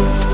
you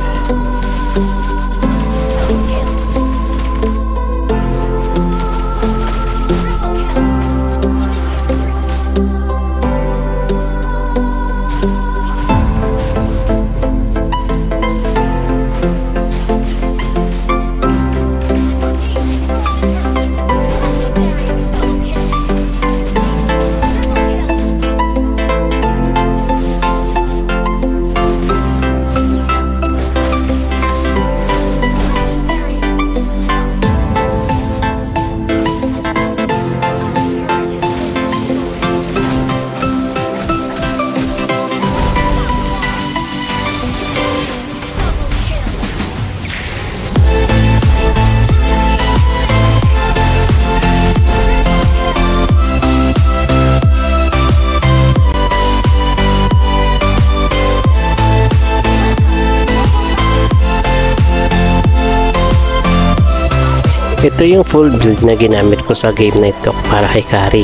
Ito yung full build na ginamit ko sa game na ito para kay Kari.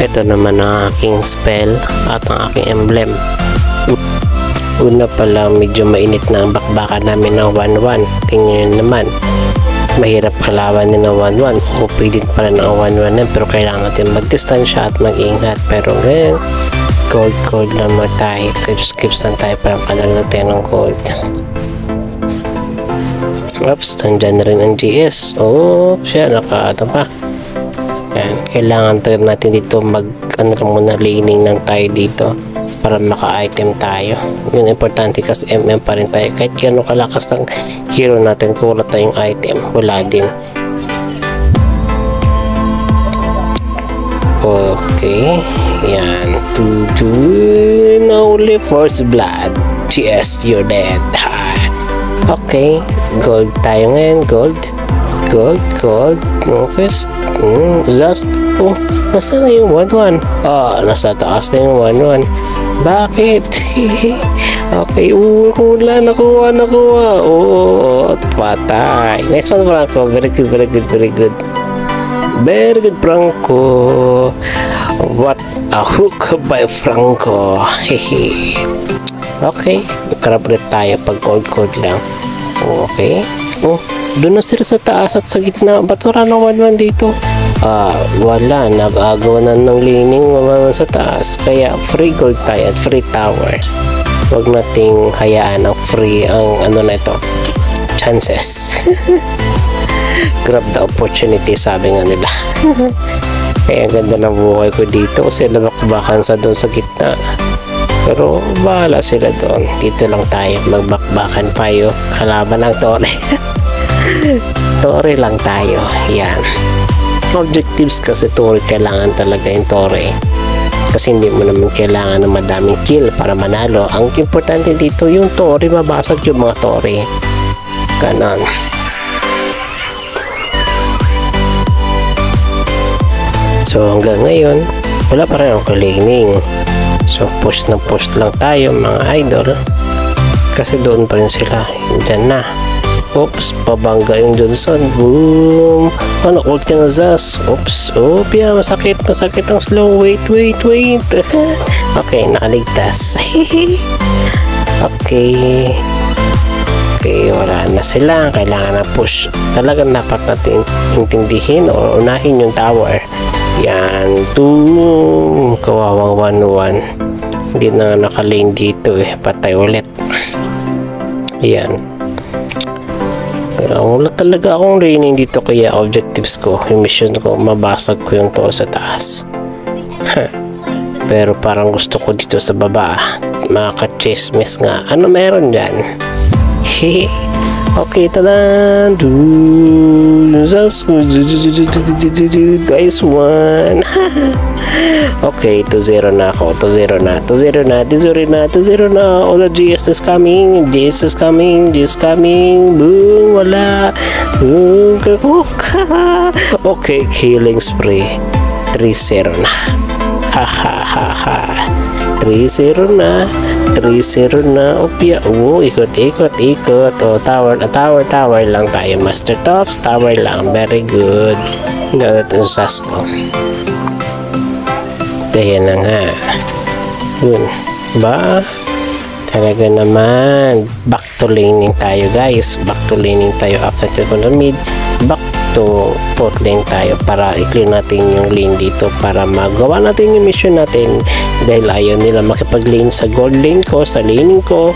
Ito naman ang aking spell at ang aking emblem. Una pa lang medyo mainit na ang bakbakan namin ng 1-1. Tingnan nyo naman. Mahirap kalaban din ng 1-1. OP din pala ng 1-1 na pero kailangan natin mag-distansya at mag-ingat. Pero ngayon, gold gold lang tayo. Skips skips lang tayo para panalo tayo ng gold. Oops, nandyan na rin ang GS. Oh, siya, naka, ano pa. Yan, kailangan tayo natin dito mag, ano muna, laning lang tayo dito para maka-item tayo. Yun, importante kasi MM pa rin tayo. Kahit gano'ng kalakas ng hero natin, kung wala tayong item, wala din. Okay, yan. Tutu, only first blood. GS, you're dead. Ha. Okay, gold tayo ngayon, gold. Gold, gold. Okay, mm, just, oh, nasa na yung 1-1? Ah, nasa taas na yung 1-1. Bakit? okay, wala, nakuha, nakuha. Oo, oh, patay. Nice one, Franco. Very good, very good, very good. Very good, Franco. What a hook by Franco. Hehe. Okay, grab ulit tayo pag gold gold lang. Okay. Oh, doon na sila sa taas at sa gitna. Ba't wala na 1-1 dito? Ah, wala. Nag-agaw na ng lining mga sa taas. Kaya free gold tayo at free tower. Huwag nating hayaan ang free ang ano na ito. Chances. Grab the opportunity sabi nga nila. Kaya ganda ng buhay ko dito kasi labakbakan sa doon sa gitna. Pero bahala sila doon. Dito lang tayo magbakbakan tayo. Kalaban ng tore. tore lang tayo. Yan. Objectives kasi tore kailangan talaga yung tore. Kasi hindi mo naman kailangan ng madaming kill para manalo. Ang importante dito yung tore, mabasag yung mga tore. Ganon. So hanggang ngayon, wala pa rin ang cleaning. So push na push lang tayo mga idol. Kasi doon pa rin sila. Diyan na. Oops, pabangga yung Johnson. Boom! Ano, ult ka na Zaz. Oops, oh, yeah, masakit, masakit ang slow. Wait, wait, wait. okay, nakaligtas. okay. Okay, wala na sila. Kailangan na push. Talagang dapat natin intindihin o unahin yung tower. Yan, boom! Kawawang 1-1. Hindi na nakalane dito eh. Patay ulit. Yan. Kaya wala talaga akong laning dito kaya objectives ko, yung mission ko, mabasag ko yung to sa taas. Pero parang gusto ko dito sa baba. Makaka-chismis nga. Ano meron dyan? Hehe. Okay, tadan. Nice one. okay, 2-0 na ako. 2-0 na. 2-0 na. 2-0 na. 2-0 na. All the GS is coming. GS is coming. GS coming. Boom. Wala. Boom. okay, killing spree. 3-0 na. Ha ha ha ha. 3-0 na. 3-0 na. Opya. Oh, ikot, ikot, ikot. Oh, tower, uh, tower, tower lang tayo. Master Tops, tower lang. Very good. Galit ang sas ko. Kaya na nga. Yun. Ba? Talaga naman. Back to laning tayo, guys. Back to laning tayo after the mid. To port lane tayo para i-clear natin yung lane dito para magawa natin yung mission natin dahil ayaw nila makipag lane sa gold lane ko sa laning ko.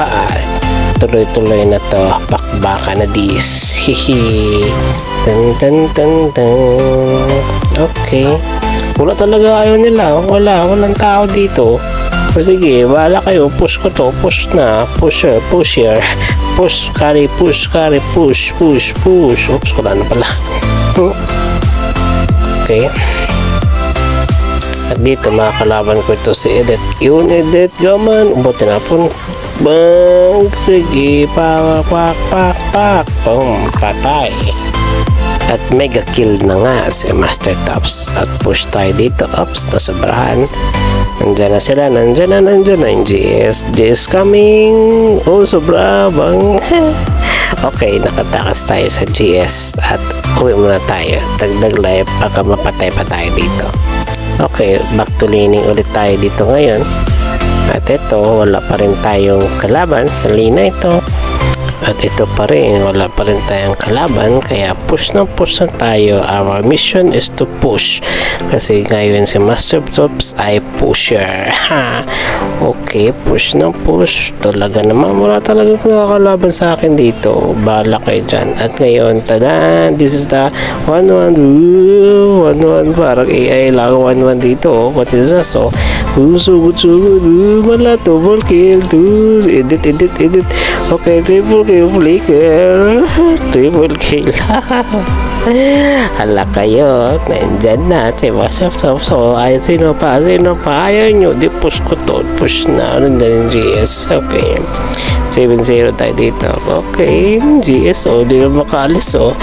Ha tuloy-tuloy na to. Bakbaka na dis hihi. Tan tan tan tan. Okay. Wala talaga ayaw nila. Wala walang tao dito. O sige, wala kayo, push ko to, push na, pusher, pusher, push, carry, push, carry, push, push, push. Oops, wala na pala. Okay. At dito, mga kalaban ko ito si Edith. Yun, Edith, gaman. Buti na po. Bang, sige, pak, pak, pak, pak. Boom, patay. At mega kill na nga si Master Tops. At push tayo dito. Ops, nasobrahan. Nandyan na sila, nandyan na, nandyan na yung GS. GS coming. Oh, sobra okay, nakatakas tayo sa GS at uwi muna tayo. Dagdag life, baka mapatay pa tayo dito. Okay, back to laning ulit tayo dito ngayon. At ito, wala pa rin tayong kalaban sa lina ito. At ito pa rin, wala pa rin tayong kalaban. Kaya push na push na tayo. Our mission is to push. Kasi ngayon si Master Tops ay pusher. Ha! Okay, push na push. Talaga naman, wala talaga nakakalaban sa akin dito. Bala kayo dyan. At ngayon, tada! This is the 1-1. 1-1. Parang AI lang 1-1 dito. What is that? So, sugod sugod. Wala to. Ball kill. Edit, edit, edit. Okay, triple kill, flicker. Triple kill. Hala kayo, nandyan na si Masaf Top. So, ay, sino pa? Sino pa? Ayaw nyo, di push ko to. Push na. Nandyan yung GS. Okay. 7-0 tayo dito. Okay. GS, oh. Di na makalis, oh.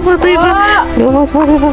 Patay pa. Patay pa.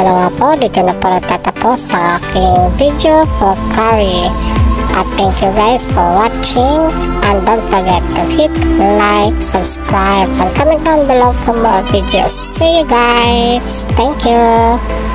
Na nga po, dito na po natatapos sa aking video for curry. At thank you guys for watching. And don't forget to hit like, subscribe, and comment down below for more videos. See you guys. Thank you.